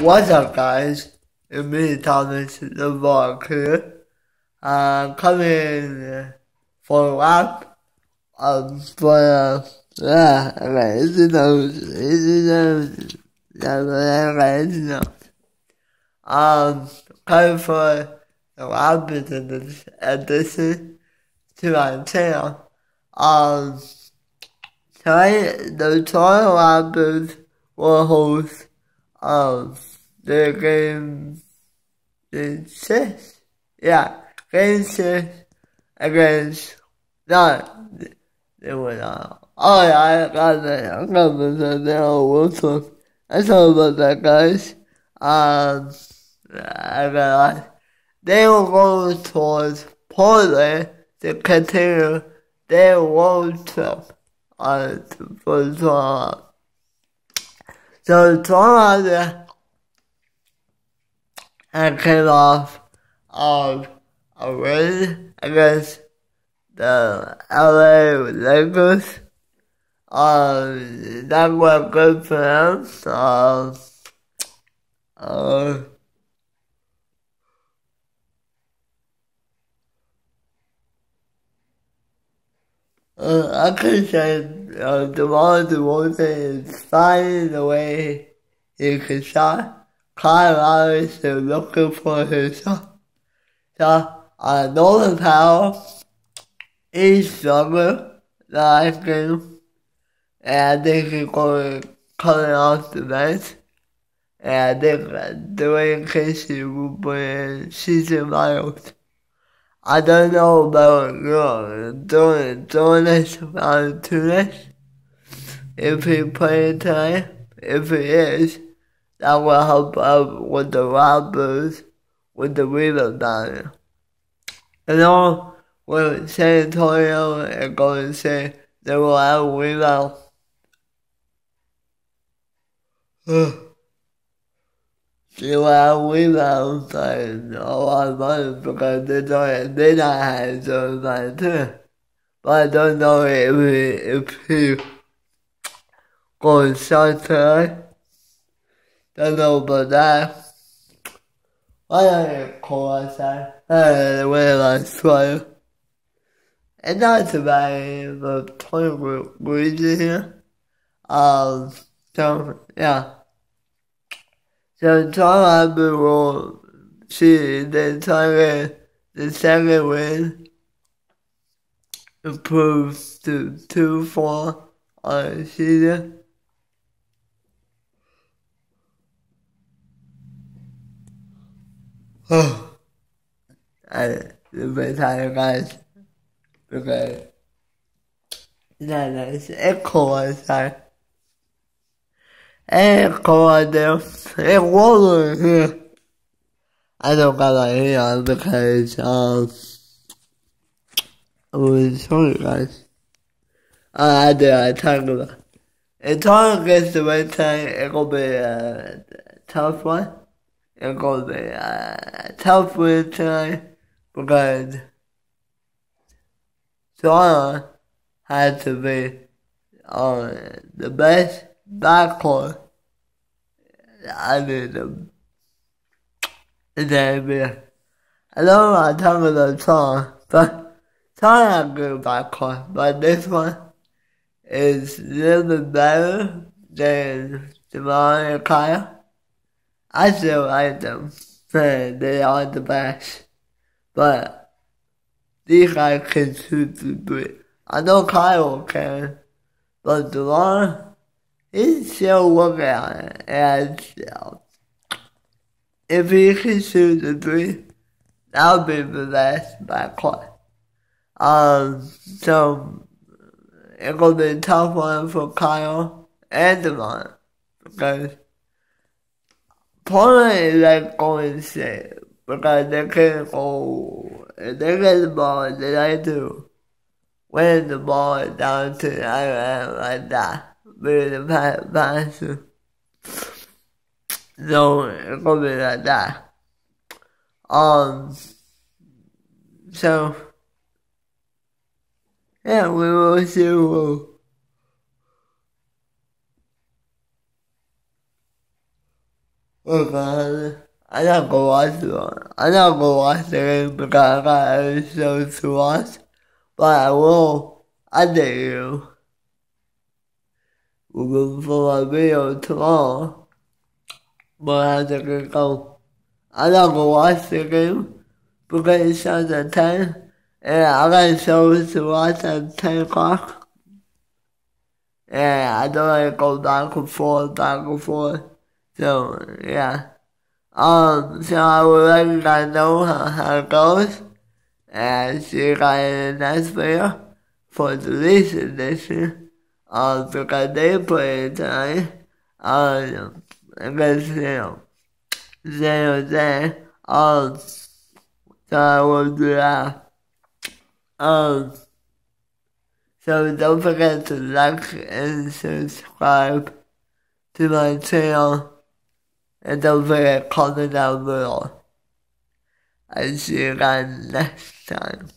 What's up, guys? It's me, Thomas the Vlog here. Uh, coming for a rap. Um, but, uh, yeah, okay, it's enough. It's enough. Yeah, okay, it's enough. Um, coming for a rap is addition to my channel. Um, tonight, the Toronto Raptors will host um, the game six. Yeah, six against not they were not. Oh yeah, I got that. I got that now. Wilson. I thought about that, guys. Um, I got they will go towards Portland to continue their road trip on for Toronto. So Toronto and came off of a win against the LA Lakers. Um, that was good for them. So, uh, uh, I could say uh, DeMar DeRozan is finding the way he can shot. Lowry is still looking for his shot. Uh, Norman Powell is stronger last game. And I think he's going cut off the bench. And I think uh, Dwane Casey will bring C.J. Miles. I don't know about you doing doing this two days. If he playing tonight, if he is, that will help out with the Robbers with the rebounding. You know, when San Antonio and Golden State, they will have rebound. They will have rebounds and a lot of money because they don't, they not have those money too. But I don't know if if he goes shot tonight. Don't know about that. I don't call outside? Uh, when I swallow. And not about the 20 degrees in here. Um, so, yeah. So Toronto will see the target, the second win improves to 2-4 on the season. Oh, I the tired guys because that is echo outside. Echo out. It wasn't. I don't got that here because um I was sorry guys. Uh, I did I talk about it. Talk against the right time, it will be a tough one it going to a tough win tonight because Toronto had to be on the best backcourt I mean the in the NBA. I know I'm talking about Toronto, but Toronto had good backcourt, but this one is a little bit better than Jamal and Kyle. I still like them. They are the best. But these guys can shoot the three. I know Kyle can, but DeLon, he's still working on it. And still, if he can shoot the three, that would be the best backcourt. Um, so, going to be a tough one for Kyle and DeLon because Is like going shit because they can't go. If they get the ball, they like to win the ball down to the end like that. With the pass, pass. So it's gonna be like that. Um. So. Yeah, we will see. Who, because I'm not gonna watch it. I'm not gonna watch the game because I got other shows to watch, but I will update you. We're going for my video tomorrow, but I have to go. I'm not gonna watch the game because it starts at 10, and I got shows to watch at 10 o'clock. And I don't want to go back and forth, back and forth. So, yeah. Um, so I let you guys know how, how it goes. And see you guys in the next video for the release edition. Um, because they play it tonight. Um, against, you know, San Jose. Um, so I will do that. Um, so don't forget to like and subscribe to my channel. And don't forget comment down. I'll see you guys next time.